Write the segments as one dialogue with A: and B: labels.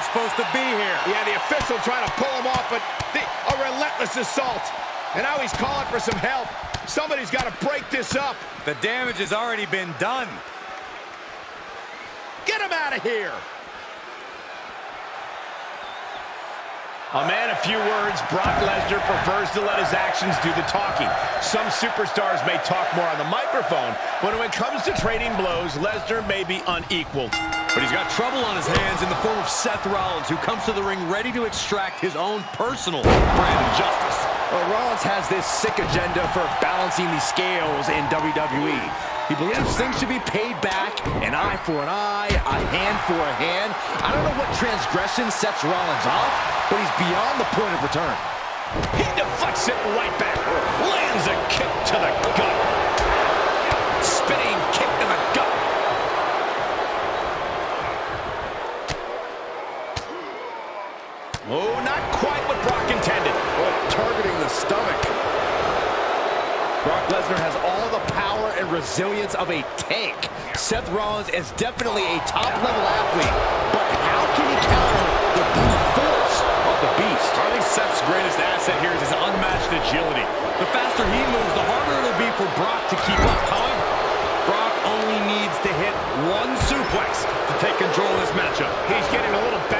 A: it's supposed to be here.
B: Yeah, the official trying to pull him off, but the, a relentless assault. And now he's calling for some help. Somebody's got to break this up.
A: The damage has already been done.
B: Get him out of here.
C: A man of few words, Brock Lesnar prefers to let his actions do the talking. Some superstars may talk more on the microphone, but when it comes to trading blows, Lesnar may be unequaled.
D: But he's got trouble on his hands in the form of Seth Rollins, who comes to the ring ready to extract his own personal brand of justice.
C: Well, Rollins has this sick agenda for balancing the scales in WWE. He believes things should be paid back, an eye for an eye, a hand for a hand. I don't know what transgression sets Rollins off, but he's beyond the point of return. He deflects it right back. Lands a kick to the gut. Spinning kick to the gut. Oh, not quite what Brock intended.
B: Oh, targeting the stomach.
C: Brock Lesnar has all the power and resilience of a tank. Seth Rollins is definitely a top-level athlete, but how can he counter the brute force of the beast?
D: I think Seth's greatest asset here is his unmatched agility. The faster he moves, the harder it'll be for Brock to keep up. However, Brock only needs to hit one suplex to take control of this matchup.
C: He's getting a little battered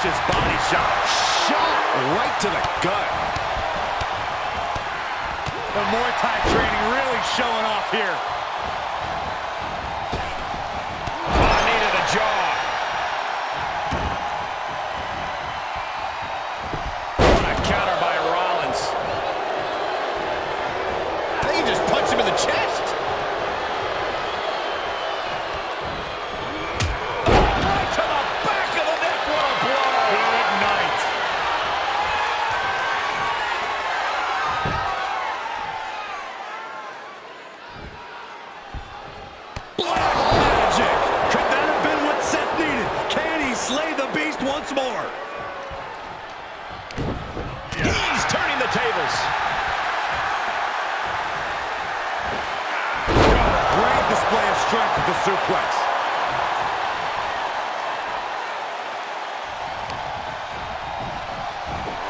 C: vicious body shot. Shot right to the gut.
A: The Muay Thai training really showing off here.
C: Knee to the jaw. What a counter by Rollins. I think he just punched him in the chest.
D: Black magic. Could that have been what Seth needed? Can he slay the beast once more?
C: He's turning the tables.
A: Great display of strength with the suplex.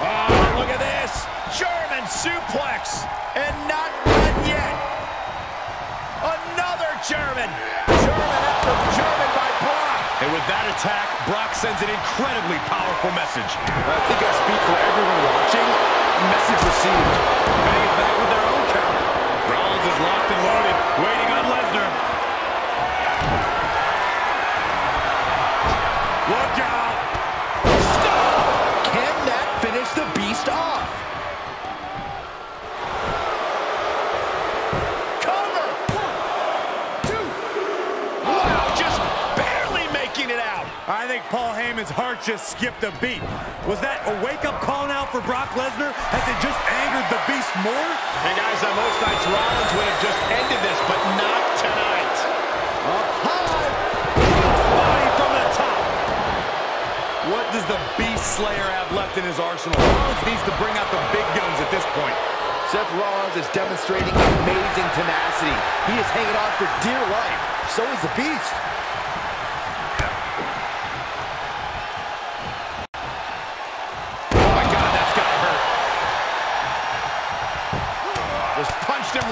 C: Ah, look at this. German suplex. And not German. German after German by Brock.
D: And with that attack, Brock sends an incredibly powerful message.
C: I think I speak for everyone watching. Message received.
A: I think Paul Heyman's heart just skipped a beat. Was that a wake-up call now for Brock Lesnar? Has it just angered the Beast more?
C: And guys, on most nights, Rollins would have just ended this, but not tonight. Up high.
D: Body from the top. What does the Beast Slayer have left in his arsenal? Rollins needs to bring out the big guns at this point.
C: Seth Rollins is demonstrating amazing tenacity. He is hanging on for dear life. So is the Beast.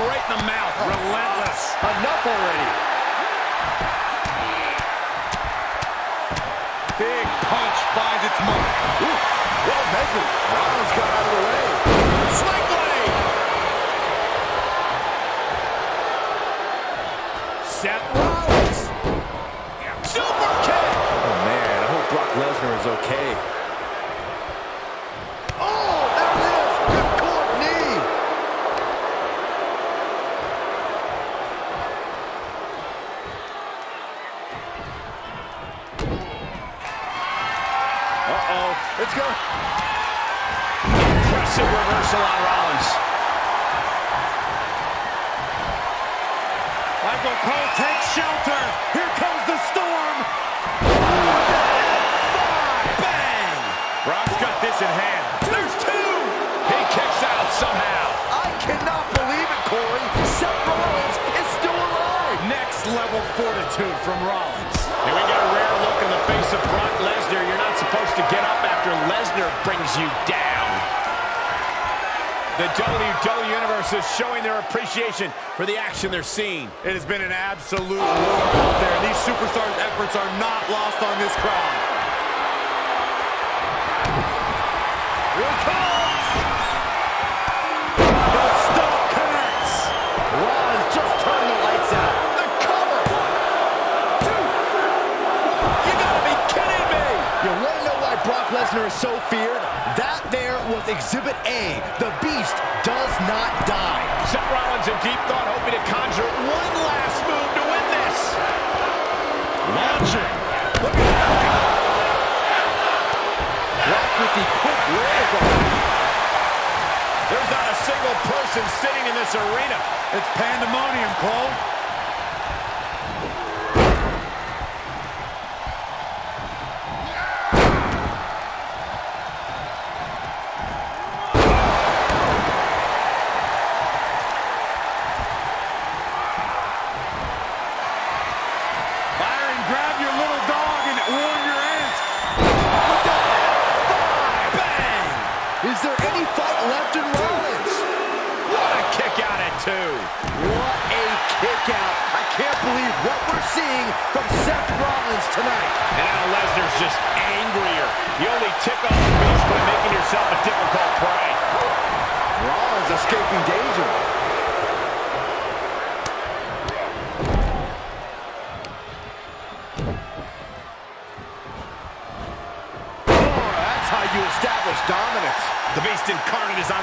C: Right in the mouth. Oh. Relentless. Enough already.
D: Big punch finds its mark.
C: Ooh, well measured. Rollins got out of the way. Sling blade. Seth Rollins. Super kick. Oh, man. I hope Brock Lesnar is okay. Oh, there it is. Good court knee. Uh-oh. Let's go. Impressive reversal on Rollins.
D: Michael Cole takes shelter. Here comes the storm. Bang! Brock's got this in hand.
B: There's two! He kicks out somehow.
C: I cannot believe it, Corey. Seth Rollins is still alive.
D: Next level fortitude from Rollins.
B: And we get a face of Brock Lesnar. You're not supposed to get up after Lesnar brings you down. The WWE Universe is showing their appreciation for the action they're seeing.
D: It has been an absolute war out there. These superstars' efforts are not lost on this crowd.
C: Lesnar is so feared? That there was Exhibit A. The Beast does not die.
B: Seth Rollins in deep thought, hoping to conjure one last move to win this.
D: Launching.
B: Look at that!
C: Brock with the quick wherewithal.
B: There's not a single person sitting in this arena.
D: It's pandemonium, Cole. Grab your little dog and warn your aunt.
B: Bang!
C: Is there any fight left in Rollins?
B: What a kick out at two.
C: What a kick out. I can't believe what we're seeing from Seth Rollins tonight.
B: And now Lesnar's just angrier. You only tick off the beast by making yourself a difficult prey.
C: Rollins escaping danger.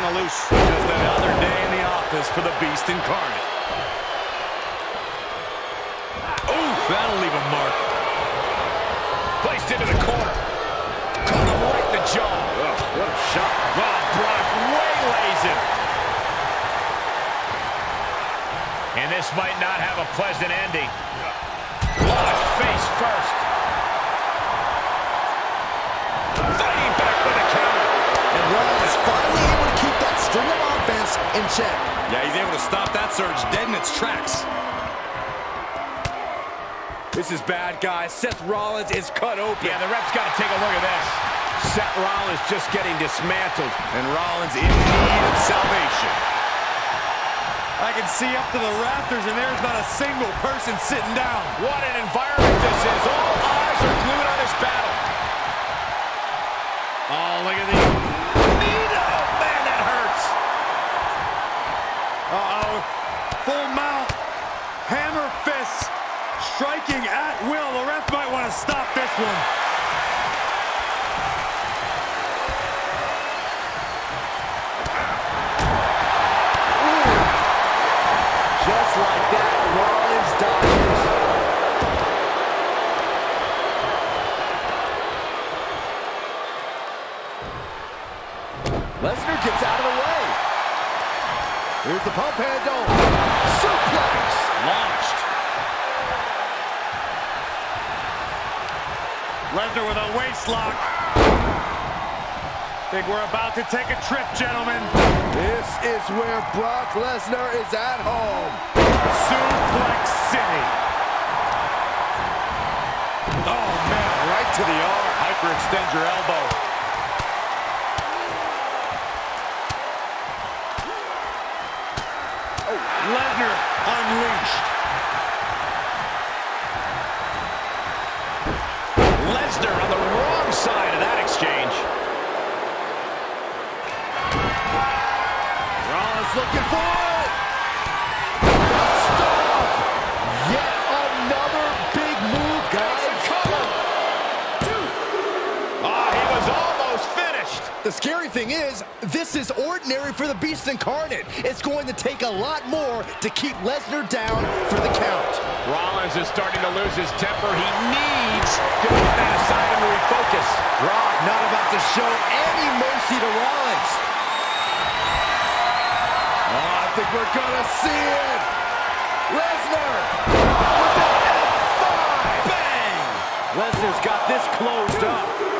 B: The loose.
D: Just another day in the office for the Beast Incarnate. Ooh, that'll leave a mark.
B: Placed into the corner. Caught him right in the jaw.
C: Ugh, what a shot.
B: Oh, Brock waylays him. And this might not have a pleasant ending.
C: In check.
D: Yeah, he's able to stop that surge dead in its tracks. This is bad, guys. Seth Rollins is cut open.
B: Yeah, the ref's got to take a look at this. Seth Rollins just getting dismantled.
D: And Rollins in need of salvation. I can see up to the rafters, and there's not a single person sitting down.
B: What an environment this is. All eyes are glued on this battle.
D: Oh, look at the... Uh-oh. Full mount. Hammer fists. Striking at will. The ref might want to stop this one.
C: Here's the pump handle. Suplex.
D: Launched. Lesnar with a waist lock. Think we're about to take a trip, gentlemen.
C: This is where Brock Lesnar is at home.
D: Suplex City. Oh, man, right to the arm. Hyperextend your elbow. Oh, Lesnar unleashed.
B: Lesnar on the wrong side of that exchange.
C: Rollins looking for The scary thing is, this is ordinary for the Beast Incarnate. It's going to take a lot more to keep Lesnar down for the count.
B: Rollins is starting to lose his temper. He needs to put that aside and refocus.
C: Brock not about to show any mercy to Rollins. Oh, I think we're gonna see it. Lesnar!
E: with the five Bang!
C: Lesnar's got this closed up.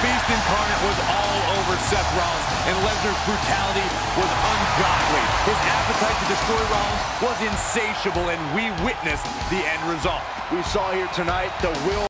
D: Beast Incarnate was all over Seth Rollins, and Lesnar's brutality was ungodly. His appetite to destroy Rollins was insatiable, and we witnessed the end result.
C: We saw here tonight the will